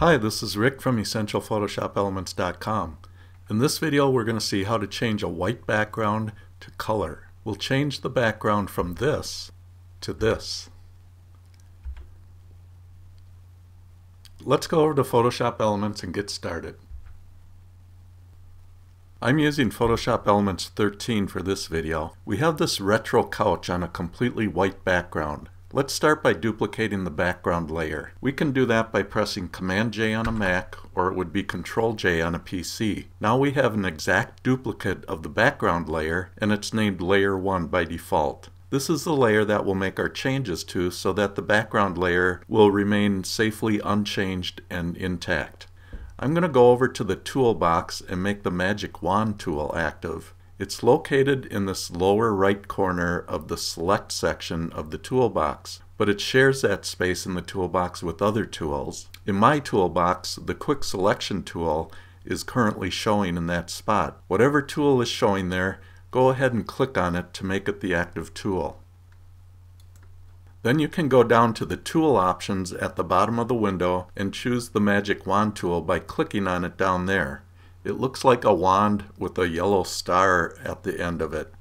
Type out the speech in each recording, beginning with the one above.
Hi, this is Rick from EssentialPhotoshopElements.com. In this video we're going to see how to change a white background to color. We'll change the background from this to this. Let's go over to Photoshop Elements and get started. I'm using Photoshop Elements 13 for this video. We have this retro couch on a completely white background. Let's start by duplicating the background layer. We can do that by pressing Command J on a Mac or it would be Control J on a PC. Now we have an exact duplicate of the background layer and it's named Layer 1 by default. This is the layer that we'll make our changes to so that the background layer will remain safely unchanged and intact. I'm going to go over to the toolbox and make the magic wand tool active. It's located in this lower right corner of the select section of the toolbox, but it shares that space in the toolbox with other tools. In my toolbox, the quick selection tool is currently showing in that spot. Whatever tool is showing there, go ahead and click on it to make it the active tool. Then you can go down to the tool options at the bottom of the window and choose the magic wand tool by clicking on it down there. It looks like a wand with a yellow star at the end of it.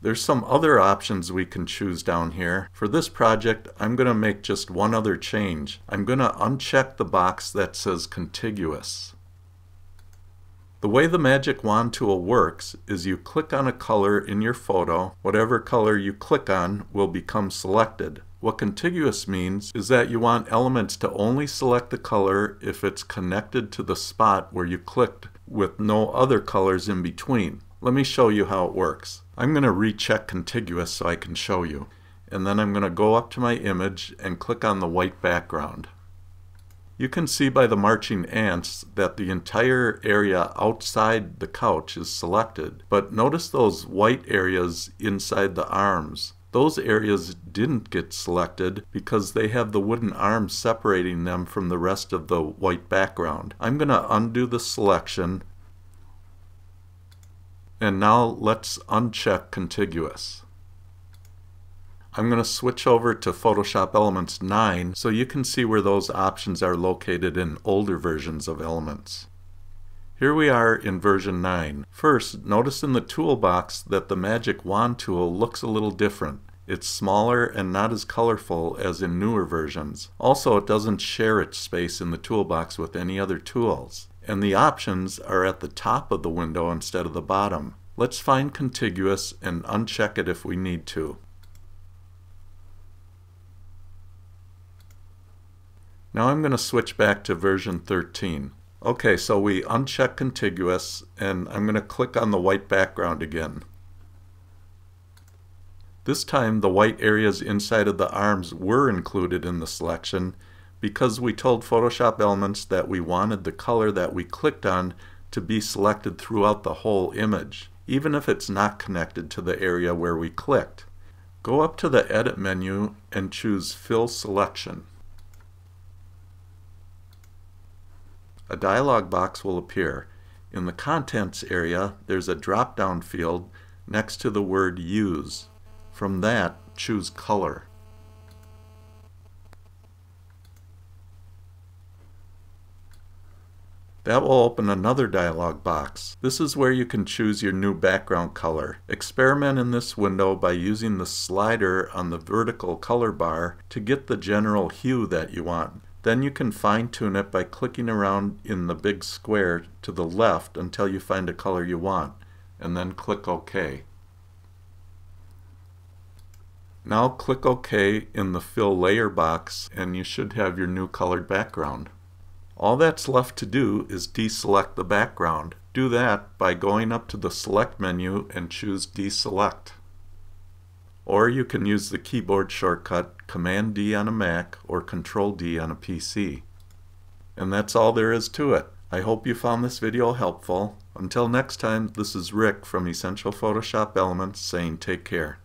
There's some other options we can choose down here. For this project, I'm going to make just one other change. I'm going to uncheck the box that says contiguous. The way the Magic Wand tool works is you click on a color in your photo, whatever color you click on will become selected. What contiguous means is that you want elements to only select the color if it's connected to the spot where you clicked with no other colors in between. Let me show you how it works. I'm going to recheck contiguous so I can show you. And then I'm going to go up to my image and click on the white background. You can see by the marching ants that the entire area outside the couch is selected, but notice those white areas inside the arms. Those areas didn't get selected because they have the wooden arms separating them from the rest of the white background. I'm going to undo the selection and now let's uncheck contiguous. I'm going to switch over to Photoshop Elements 9 so you can see where those options are located in older versions of Elements. Here we are in version 9. First, notice in the toolbox that the Magic Wand tool looks a little different. It's smaller and not as colorful as in newer versions. Also, it doesn't share its space in the toolbox with any other tools. And the options are at the top of the window instead of the bottom. Let's find contiguous and uncheck it if we need to. Now I'm going to switch back to version 13. Okay, so we uncheck contiguous and I'm going to click on the white background again. This time the white areas inside of the arms were included in the selection because we told Photoshop Elements that we wanted the color that we clicked on to be selected throughout the whole image, even if it's not connected to the area where we clicked. Go up to the Edit menu and choose Fill Selection. A dialog box will appear. In the Contents area, there's a drop-down field next to the word Use. From that, choose Color. That will open another dialog box. This is where you can choose your new background color. Experiment in this window by using the slider on the vertical color bar to get the general hue that you want. Then you can fine tune it by clicking around in the big square to the left until you find a color you want, and then click OK. Now click OK in the Fill Layer box and you should have your new colored background. All that's left to do is deselect the background. Do that by going up to the Select menu and choose Deselect. Or you can use the keyboard shortcut Command D on a Mac or Control D on a PC. And that's all there is to it. I hope you found this video helpful. Until next time, this is Rick from Essential Photoshop Elements saying take care.